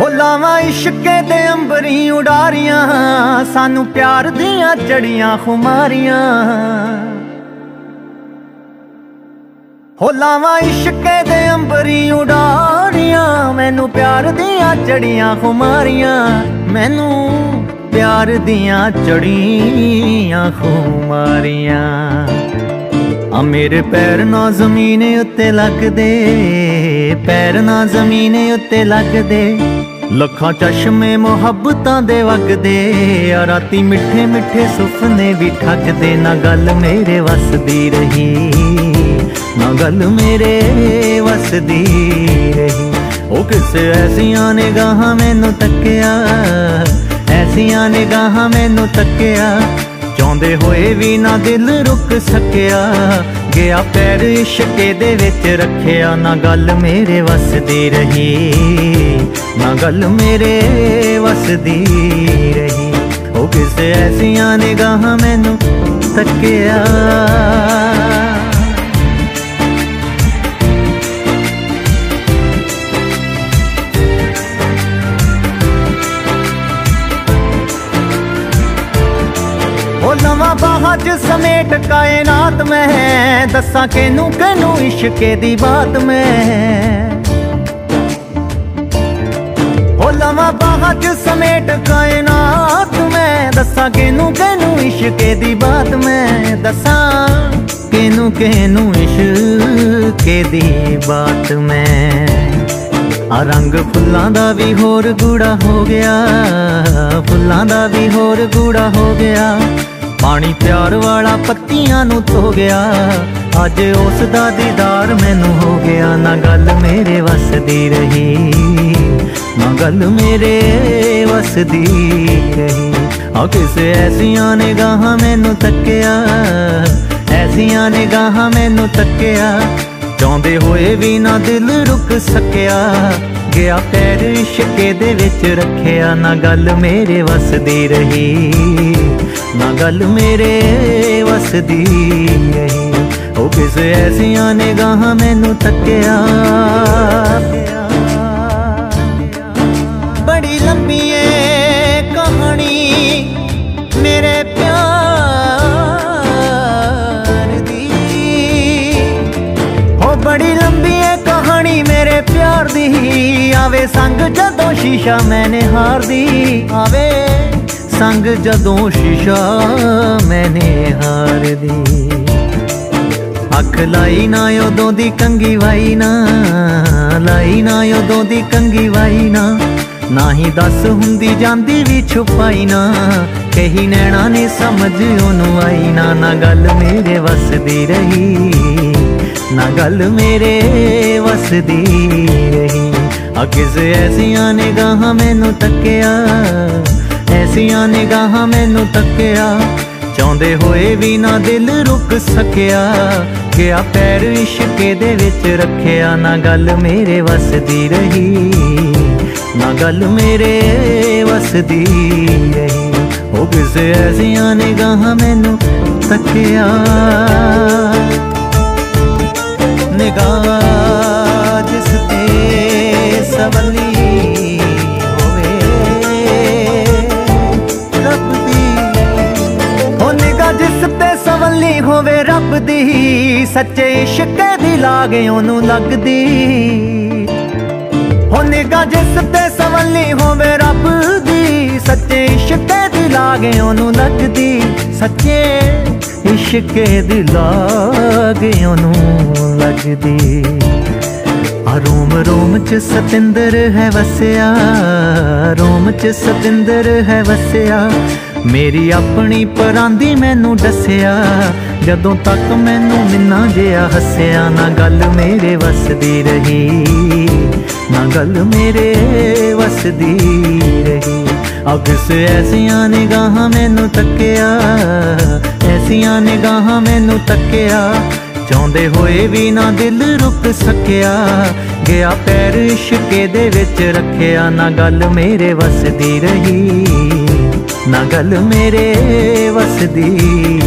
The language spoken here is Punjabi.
ਹੋ ਲਾਵਾਂ ਇਸ਼ਕੇ ਦੇ ਅੰਬਰੀ ਉਡਾਰੀਆਂ, ਸਾਨੂੰ ਪਿਆਰ ਦੀਆਂ ਜੜੀਆਂ ਖੁਮਾਰੀਆਂ। ਹੋ ਲਾਵਾਂ ਇਸ਼ਕੇ ਦੇ ਅੰਬਰੀ ਉਡਾਰੀਆਂ, ਮੈਨੂੰ ਪਿਆਰ ਦੀਆਂ ਜੜੀਆਂ ਖੁਮਾਰੀਆਂ। ਮੈਨੂੰ ਪਿਆਰ ਦੀਆਂ ਜੜੀਆਂ ਖੁਮਾਰੀਆਂ। ਆ ਮੇਰੇ ਪੈਰ ਨਾ ਜ਼ਮੀਨ ਉੱਤੇ ਲੱਗਦੇ, ਪੈਰ ਨਾ ਜ਼ਮੀਨ ਉੱਤੇ ਲੱਗਦੇ। ਲੱਖਾਂ ਚਸ਼ਮੇ ਮੁਹੱਬਤਾਂ ਦੇ ਵਗਦੇ, ਆ ਰਾਤੀ ਮਿੱਠੇ ਮਿੱਠੇ ਸੁਪਨੇ ਵੀ ਠੱਗਦੇ। ਨਾ ਗੱਲ ਮੇਰੇ ਵਸਦੀ ਰਹੀ, ਨਾ ਗੱਲ ਮੇਰੇ ਵਸਦੀ ਰਹੀ। ਉਹ ਕਿਸੇ ਐਸੀਆਂ ਨਿਗਾਹਾਂ ਮੈਨੂੰ ਤੱਕਿਆ, ਐਸੀਆਂ ਨਿਗਾਹਾਂ ਮੈਨੂੰ ਤੱਕਿਆ। ਚਾਹੁੰਦੇ ਹੋਏ ਵੀ ਨਾ ਦਿਲ ਰੁਕ ਸਕਿਆ। ਗਿਆ ਪੈਰ ਇਸ਼ਕੇ ਦੇ ਵਿੱਚ ਰੱਖਿਆ, ਨਾ ਗੱਲ ਮੇਰੇ ਵਸਦੀ ਰਹੀ। ਨਾ ਗੱਲ ਮੇਰੇ ਵਸਦੀ ਰਹੀ। ਉਹ ਕਿਸੇ ਐਸੀਆਂ ਨਿਗਾਹਾਂ ਮੈਨੂੰ ਤੱਕਿਆ। ਉਹ ਲਵਾਂ ਬਾਹਾਂ 'ਚ ਸਮੇਟ ਕਾਇਨਾਤ ਮੈਂ। ਦੱਸਾਂ ਕਿਨੂੰ ਕਿਨੂੰ ਇਸ਼ਕੇ ਦੀ ਬਾਤ ਮੈਂ। ਉਹ ਲਵਾਂ ਬਾਹਾਂ 'ਚ ਸਮੇਟ ਕਾਇਨਾਤ ਮੈਂ। ਦੱਸਾਂ ਕਿਨੂੰ ਕਿਨੂੰ ਇਸ਼ਕੇ ਦੀ ਬਾਤ ਮੈਂ। ਦੱਸਾਂ ਕਿਨੂੰ ਕਿਨੂੰ ਇਸ਼ਕੇ ਦੀ ਬਾਤ ਮੈਂ। ਆ ਰੰਗ ਫੁੱਲਾਂ ਦਾ ਵੀ ਹੋਰ ਗੂੜਾ ਹੋ ਗਿਆ। ਫੁੱਲਾਂ ਦਾ ਵੀ ਹੋਰ ਗੂੜਾ ਹੋ ਗਿਆ। ਪਾਣੀ ਪਿਆਰ ਵਾਲਾ ਪੱਤੀਆਂ ਨੂੰ ਧੋ ਗਿਆ। ਅੱਜ ਉਸ ਦਾ ਦੀਦਾਰ ਮੈਨੂੰ ਹੋ ਗਿਆ। ਨਾ ਗੱਲ ਮੇਰੇ ਵਸਦੀ ਰਹੀ। ਨਾ ਗੱਲ ਮੇਰੇ ਵਸਦੀ ਰਹੀ। ਆ ਕਿਸੇ ਐਸੀਆਂ ਨਿਗਾਹਾਂ ਮੈਨੂੰ ਤੱਕਿਆ। ਐਸੀਆਂ ਨਿਗਾਹਾਂ ਮੈਨੂੰ ਤੱਕਿਆ। ਚਾਹੁੰਦੇ ਹੋਏ ਵੀ ਨਾ ਦਿਲ ਰੁਕ ਸਕਿਆ, ਗਿਆ ਪੈਰ ਇਸ਼ਕੇ ਦੇ ਵਿੱਚ ਰੱਖਿਆ, ਨਾ ਗੱਲ ਮੇਰੇ ਵਸਦੀ ਰਹੀ, ਨਾ ਗੱਲ ਮੇਰੇ ਵਸਦੀ ਰਹੀ। ਉਹ ਕਿਸੇ ਐਸੀਆਂ ਨਿਗਾਹਾਂ ਮੈਨੂੰ ਤੱਕਿਆ ਆਵੇ ਸੰਗ ਜਦੋਂ ਸ਼ੀਸ਼ਾ ਮੈਨੇ ਹਾਰਦੀ ਆਵੇ, ਸੰਗ ਜਦੋਂ ਸ਼ੀਸ਼ਾ ਮੈਨੇ ਹਾਰਦੀ। ਅੱਖ ਲਾਈ ਨਾ ਉਦੋਂ ਦੀ ਕੰਗੀ ਵਾਈ ਨਾ, ਲਾਈ ਨਾ ਉਦੋਂ ਦੀ ਕੰਗੀ ਵਾਈ ਨਾ ਨਾ ਹੀ ਦੱਸ ਹੁੰਦੀ ਜਾਂਦੀ ਵੀ ਛੁਪਾਈ ਨਾ, ਕਹੀ ਨੈਣਾ ਨੇ ਸਮਝ ਉਹਨੂੰ ਆਈ ਨਾ ਨਾ ਗੱਲ ਮੇਰੇ ਵਸਦੀ ਰਹੀ, ਨਾ ਗੱਲ ਮੇਰੇ ਵਸਦੀ ਰਹੀ। ਆ ਕਿਸੇ ਐਸੀਆਂ ਨਿਗਾਹਾਂ ਮੈਨੂੰ ਤੱਕਿਆ? ਐਸੀਆਂ ਨਿਗਾਹਾਂ ਮੈਨੂੰ ਤੱਕਿਆ। ਚਾਹੁੰਦੇ ਹੋਏ ਵੀ ਨਾ ਦਿਲ ਰੁਕ ਸਕਿਆ। ਗਿਆ ਪੈਰ ਇਸ਼ਕੇ ਦੇ ਵਿੱਚ ਰੱਖਿਆ। ਨਾ ਗੱਲ ਮੇਰੇ ਵਸਦੀ ਰਹੀ। ਨਾ ਗੱਲ ਮੇਰੇ ਵਸਦੀ ਰਹੀ। ਉਹ ਕਿਸੇ ਐਸੀਆਂ ਨਿਗਾਹਾਂ ਮੈਨੂੰ ਤੱਕਿਆ? ਨਿਗਾਹ ਜਿਸ ਤੇ ਸਵਲੀ ਹੋਵੇ। ਰੱਬ ਦੀ ਹੋ ਨਿਗਾਹ ਜਿਸ ਤੇ ਸਵੱਲੀ ਹੋਵੇ, ਰੱਬ ਦੀ ਸੱਚੇ ਇਸ਼ਕ ਦੀ ਲਾਗ ਉਹਨੂੰ ਲੱਗਦੀ। ਹੋ ਨਿਗਾਹ ਜਿਸ ਤੇ ਸਵੱਲੀ ਹੋਵੇ, ਰੱਬ ਦੀ ਸੱਚੇ ਇਸ਼ਕ ਦੀ ਲਾਗ ਉਹਨੂੰ ਲੱਗਦੀ। ਸੱਚੇ ਇਸ਼ਕ ਦੀ ਲਾਗ ਉਹਨੂੰ ਲੱਗਦੀ। ਰੋਮ ਰੋਮ ਚ ਸਤਿੰਦਰ ਹੈ ਵਸਿਆ, ਰੋਮ ਚ ਸਤਿੰਦਰ ਹੈ ਵਸਿਆ। ਮੇਰੀ ਆਪਣੀ ਪਰਾਂਦੀ ਮੈਨੂੰ ਦੱਸਿਆ, ਜਦੋਂ ਤੱਕ ਮੈਨੂੰ ਮਿੰਨਾ ਜਿਆ ਹੱਸਿਆ, ਨਾ ਗੱਲ ਮੇਰੇ ਵਸਦੀ ਰਹੀ, ਨਾ ਗੱਲ ਮੇਰੇ ਵਸਦੀ ਰਹੀ। ਆ ਐਸੀਆਂ ਨਿਗਾਹਾਂ ਮੈਨੂੰ ਤੱਕਿਆ, ਐਸੀਆਂ ਨਿਗਾਹਾਂ ਮੈਨੂੰ ਤੱਕਿਆ ਚਾਹੁੰਦੇ ਹੋਏ ਵੀ ਨਾ ਦਿਲ ਰੁਕ ਸਕਿਆ। ਗਿਆ ਪੈਰ ਇਸ਼ਕੇ ਦੇ ਵਿੱਚ ਰੱਖਿਆ। ਨਾ ਗੱਲ ਮੇਰੇ ਵਸਦੀ ਰਹੀ। ਨਾ ਗੱਲ ਮੇਰੇ ਵਸਦੀ।